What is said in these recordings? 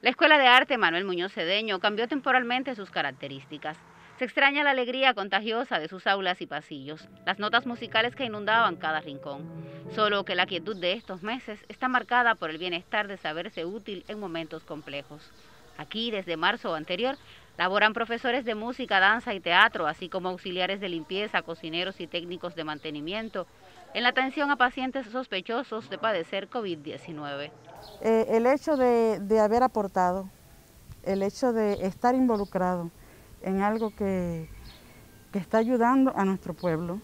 La Escuela de Arte Manuel Muñoz Cedeño cambió temporalmente sus características. Se extraña la alegría contagiosa de sus aulas y pasillos, las notas musicales que inundaban cada rincón. Solo que la quietud de estos meses está marcada por el bienestar de saberse útil en momentos complejos. Aquí, desde marzo anterior, laboran profesores de música, danza y teatro, así como auxiliares de limpieza, cocineros y técnicos de mantenimiento, en la atención a pacientes sospechosos de padecer COVID-19. Eh, el hecho de, haber aportado, el hecho de estar involucrado en algo que, que está ayudando a nuestro pueblo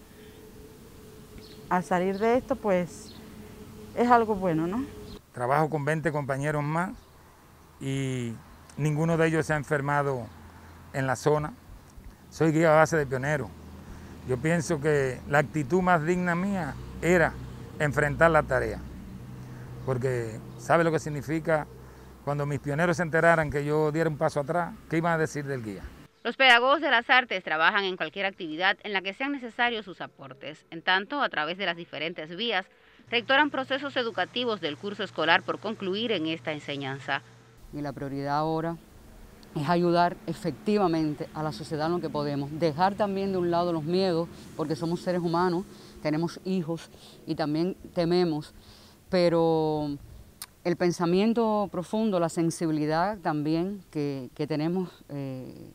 a salir de esto, pues es algo bueno, ¿no? Trabajo con 20 compañeros más y ninguno de ellos se ha enfermado en la zona. Soy guía a base de pionero. Yo pienso que la actitud más digna mía era enfrentar la tarea, porque ¿sabe lo que significa cuando mis pioneros se enteraran que yo diera un paso atrás? ¿Qué iban a decir del guía? Los pedagogos de las artes trabajan en cualquier actividad en la que sean necesarios sus aportes. En tanto, a través de las diferentes vías, rectoran procesos educativos del curso escolar por concluir en esta enseñanza. Y la prioridad ahora es ayudar efectivamente a la sociedad en lo que podemos, dejar también de un lado los miedos, porque somos seres humanos, tenemos hijos y también tememos, pero el pensamiento profundo, la sensibilidad también que, tenemos eh,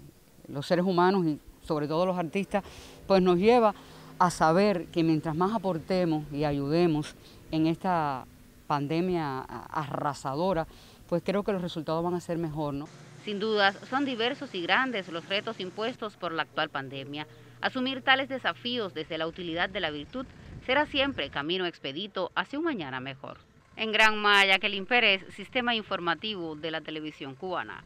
los seres humanos y sobre todo los artistas, pues nos lleva a saber que mientras más aportemos y ayudemos en esta pandemia arrasadora, pues creo que los resultados van a ser mejor, ¿no? Sin dudas, son diversos y grandes los retos impuestos por la actual pandemia. Asumir tales desafíos desde la utilidad de la virtud será siempre camino expedito hacia un mañana mejor. En Gran Maya, Kelin Pérez, Sistema Informativo de la Televisión Cubana.